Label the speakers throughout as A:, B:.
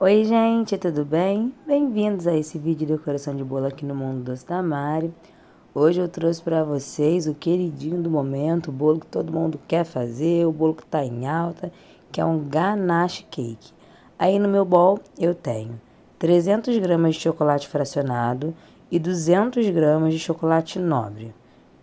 A: Oi gente, tudo bem? Bem-vindos a esse vídeo de decoração de bolo aqui no Mundo Doce da Mari. Hoje eu trouxe para vocês o queridinho do momento, o bolo que todo mundo quer fazer, o bolo que está em alta, que é um ganache cake. Aí no meu bol eu tenho 300 gramas de chocolate fracionado e 200 gramas de chocolate nobre.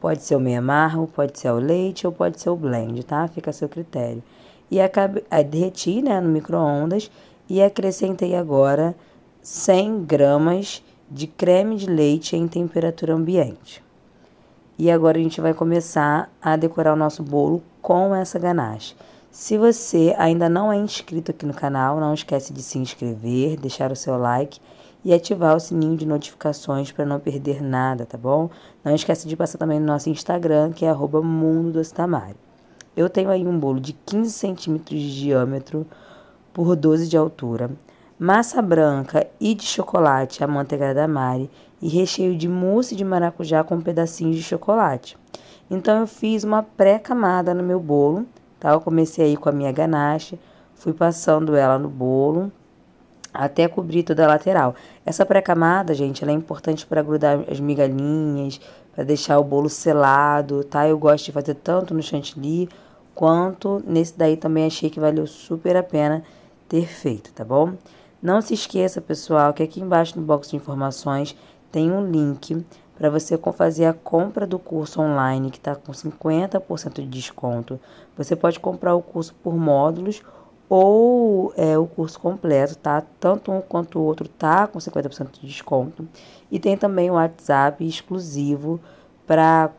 A: Pode ser o meio amargo, pode ser o leite ou pode ser o blend, tá? Fica a seu critério. E acabei, derreti né, no micro-ondas e acrescentei agora 100 gramas de creme de leite em temperatura ambiente. E agora a gente vai começar a decorar o nosso bolo com essa ganache. Se você ainda não é inscrito aqui no canal, não esquece de se inscrever, deixar o seu like e ativar o sininho de notificações para não perder nada, tá bom? Não esquece de passar também no nosso Instagram, que é arroba Eu tenho aí um bolo de 15 centímetros de diâmetro, por 12 de altura, massa branca e de chocolate amanteigada Mari e recheio de mousse de maracujá com pedacinhos de chocolate. Então eu fiz uma pré-camada no meu bolo, tá? Eu comecei aí com a minha ganache, fui passando ela no bolo até cobrir toda a lateral. Essa pré-camada, gente, ela é importante para grudar as migalhinhas, para deixar o bolo selado, tá? Eu gosto de fazer tanto no chantilly quanto nesse daí também achei que valeu super a pena ter feito, tá bom? Não se esqueça, pessoal, que aqui embaixo no box de informações tem um link para você fazer a compra do curso online que está com 50% de desconto. Você pode comprar o curso por módulos ou é, o curso completo, tá? Tanto um quanto o outro tá com 50% de desconto. E tem também o WhatsApp exclusivo para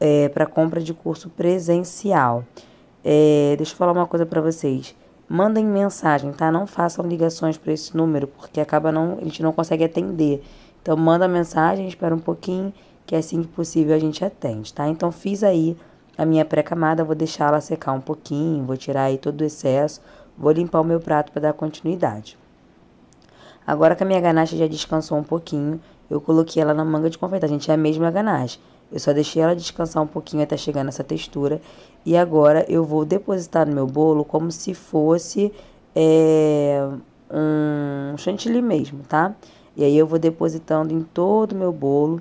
A: é, compra de curso presencial. É, deixa eu falar uma coisa para vocês mandem mensagem, tá? Não façam ligações para esse número, porque acaba não, a gente não consegue atender. Então manda mensagem, espera um pouquinho, que assim que possível a gente atende, tá? Então fiz aí a minha pré-camada, vou deixar ela secar um pouquinho, vou tirar aí todo o excesso, vou limpar o meu prato para dar continuidade. Agora que a minha ganache já descansou um pouquinho, eu coloquei ela na manga de confeitar. Gente, é a mesma ganache. Eu só deixei ela descansar um pouquinho até chegar nessa textura. E agora eu vou depositar no meu bolo como se fosse é, um chantilly mesmo, tá? E aí eu vou depositando em todo o meu bolo.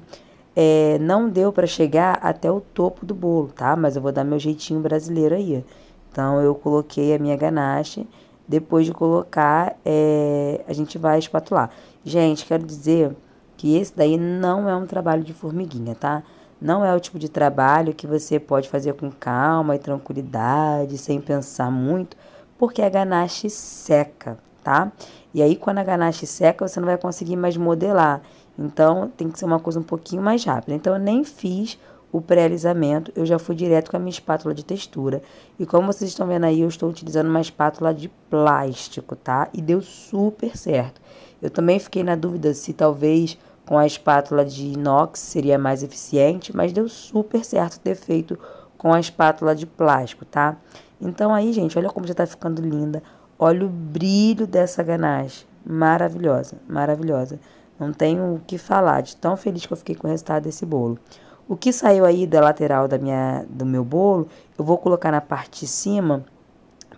A: É, não deu para chegar até o topo do bolo, tá? Mas eu vou dar meu jeitinho brasileiro aí. Então eu coloquei a minha ganache. Depois de colocar, é, a gente vai espatular. Gente, quero dizer que esse daí não é um trabalho de formiguinha, tá? Não é o tipo de trabalho que você pode fazer com calma e tranquilidade, sem pensar muito, porque a ganache seca, tá? E aí, quando a ganache seca, você não vai conseguir mais modelar. Então, tem que ser uma coisa um pouquinho mais rápida. Então, eu nem fiz o pré-alisamento, eu já fui direto com a minha espátula de textura. E como vocês estão vendo aí, eu estou utilizando uma espátula de plástico, tá? E deu super certo. Eu também fiquei na dúvida se talvez com a espátula de inox seria mais eficiente, mas deu super certo ter feito com a espátula de plástico, tá? Então aí, gente, olha como já tá ficando linda. Olha o brilho dessa ganache. Maravilhosa, maravilhosa. Não tenho o que falar de tão feliz que eu fiquei com o resultado desse bolo. O que saiu aí da lateral da minha, do meu bolo, eu vou colocar na parte de cima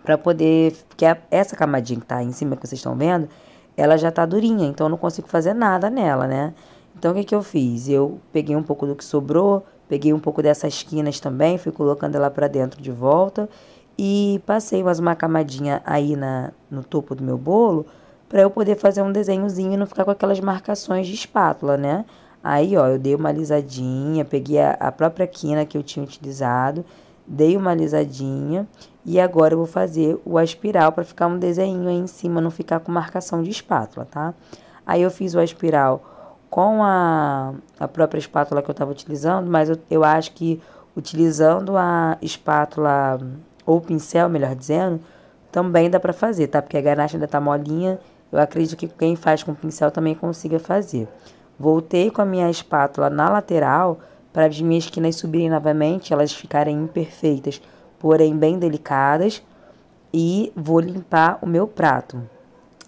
A: para poder, porque essa camadinha que tá aí em cima que vocês estão vendo, ela já tá durinha, então eu não consigo fazer nada nela, né? Então o que que eu fiz? Eu peguei um pouco do que sobrou, peguei um pouco dessas esquinas também, fui colocando ela para dentro de volta e passei mais uma camadinha aí na, no topo do meu bolo para eu poder fazer um desenhozinho e não ficar com aquelas marcações de espátula, né? Aí, ó, eu dei uma alisadinha, peguei a, a própria quina que eu tinha utilizado, dei uma alisadinha e agora eu vou fazer o aspiral para ficar um desenho aí em cima, não ficar com marcação de espátula, tá? Aí eu fiz o aspiral com a, a própria espátula que eu estava utilizando, mas eu, eu acho que utilizando a espátula ou pincel, melhor dizendo, também dá para fazer, tá? Porque a ganache ainda tá molinha, eu acredito que quem faz com pincel também consiga fazer. Voltei com a minha espátula na lateral para as minhas esquinas subirem novamente, elas ficarem imperfeitas, porém bem delicadas. E vou limpar o meu prato.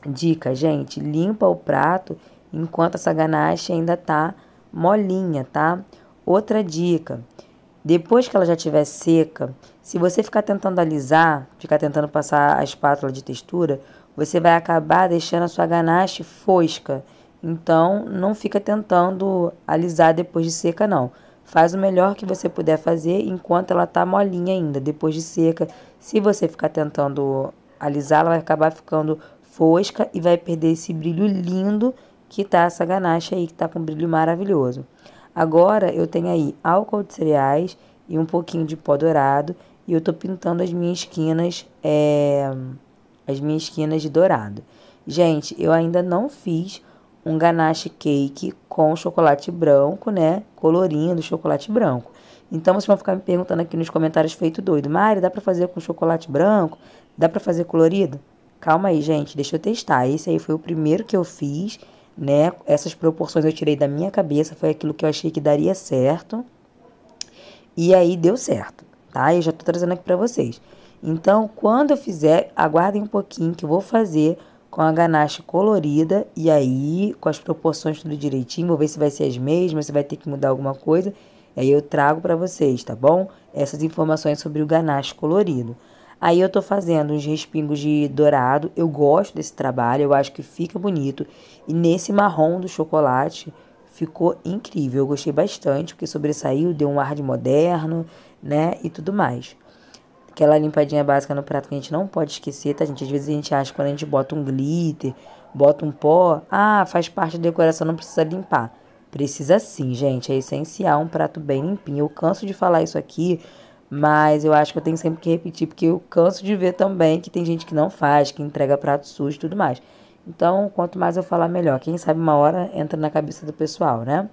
A: Dica, gente, limpa o prato enquanto essa ganache ainda tá molinha, tá? Outra dica, depois que ela já estiver seca, se você ficar tentando alisar, ficar tentando passar a espátula de textura, você vai acabar deixando a sua ganache fosca. Então, não fica tentando alisar depois de seca, não. Faz o melhor que você puder fazer enquanto ela tá molinha ainda, depois de seca. Se você ficar tentando alisar, ela vai acabar ficando fosca e vai perder esse brilho lindo que tá essa ganache aí, que tá com um brilho maravilhoso. Agora, eu tenho aí álcool de cereais e um pouquinho de pó dourado. E eu tô pintando as minhas esquinas, é, as minhas esquinas de dourado. Gente, eu ainda não fiz um ganache cake com chocolate branco, né? Colorindo chocolate branco. Então vocês vão ficar me perguntando aqui nos comentários feito doido. Mari, dá para fazer com chocolate branco? Dá para fazer colorido? Calma aí, gente, deixa eu testar. Esse aí foi o primeiro que eu fiz, né? Essas proporções eu tirei da minha cabeça, foi aquilo que eu achei que daria certo. E aí deu certo, tá? Eu já tô trazendo aqui para vocês. Então, quando eu fizer, aguardem um pouquinho que eu vou fazer com a ganache colorida e aí com as proporções tudo direitinho, vou ver se vai ser as mesmas, se vai ter que mudar alguma coisa. Aí eu trago para vocês, tá bom? Essas informações sobre o ganache colorido. Aí eu tô fazendo uns respingos de dourado. Eu gosto desse trabalho, eu acho que fica bonito. E nesse marrom do chocolate ficou incrível. Eu gostei bastante porque sobressaiu, deu um ar de moderno, né? E tudo mais. Aquela limpadinha básica no prato que a gente não pode esquecer, tá, gente? Às vezes a gente acha que quando a gente bota um glitter, bota um pó, ah, faz parte da decoração, não precisa limpar. Precisa sim, gente. É essencial um prato bem limpinho. Eu canso de falar isso aqui, mas eu acho que eu tenho sempre que repetir, porque eu canso de ver também que tem gente que não faz, que entrega prato sujo e tudo mais. Então, quanto mais eu falar, melhor. Quem sabe uma hora entra na cabeça do pessoal, né?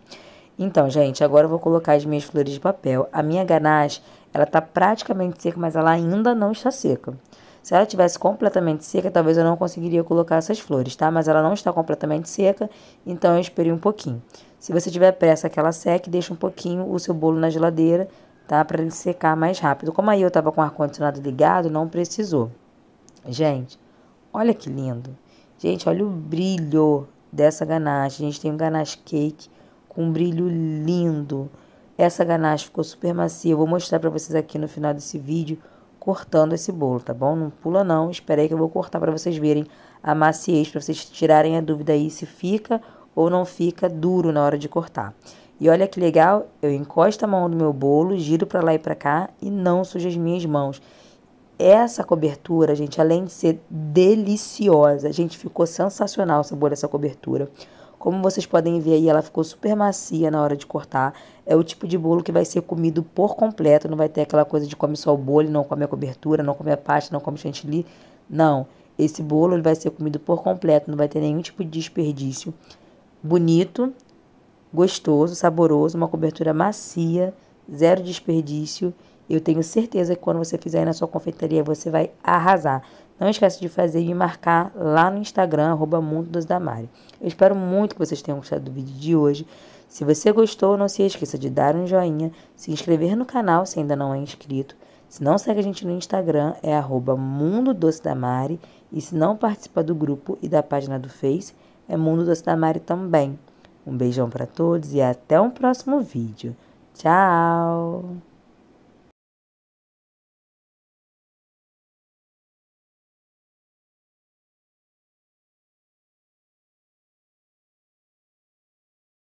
A: Então, gente, agora eu vou colocar as minhas flores de papel. A minha ganache, ela tá praticamente seca, mas ela ainda não está seca. Se ela tivesse completamente seca, talvez eu não conseguiria colocar essas flores, tá? Mas ela não está completamente seca, então eu esperei um pouquinho. Se você tiver pressa que ela seque, deixa um pouquinho o seu bolo na geladeira, tá? Para ele secar mais rápido. Como aí eu tava com o ar-condicionado ligado, não precisou. Gente, olha que lindo. Gente, olha o brilho dessa ganache. A gente tem um ganache cake com um brilho lindo. Essa ganache ficou super macia. Eu vou mostrar para vocês aqui no final desse vídeo cortando esse bolo, tá bom? Não pula não, esperei que eu vou cortar para vocês verem a maciez, para vocês tirarem a dúvida aí se fica ou não fica duro na hora de cortar. E olha que legal, eu encosto a mão no meu bolo, giro para lá e para cá e não sujo as minhas mãos. Essa cobertura, gente, além de ser deliciosa, gente, ficou sensacional o sabor dessa cobertura. Como vocês podem ver aí, ela ficou super macia na hora de cortar. É o tipo de bolo que vai ser comido por completo, não vai ter aquela coisa de come só o bolo, não come a cobertura, não come a pasta, não come chantilly. Não, esse bolo ele vai ser comido por completo, não vai ter nenhum tipo de desperdício. Bonito, gostoso, saboroso, uma cobertura macia, zero desperdício. Eu tenho certeza que quando você fizer na sua confeitaria, você vai arrasar. Não esqueça de fazer e me marcar lá no Instagram, arroba. Eu espero muito que vocês tenham gostado do vídeo de hoje. Se você gostou, não se esqueça de dar um joinha, se inscrever no canal se ainda não é inscrito. Se não segue a gente no Instagram, é arroba. E se não participa do grupo e da página do Face, é Mundo Doce da Mari também. Um beijão para todos e até um próximo vídeo. Tchau!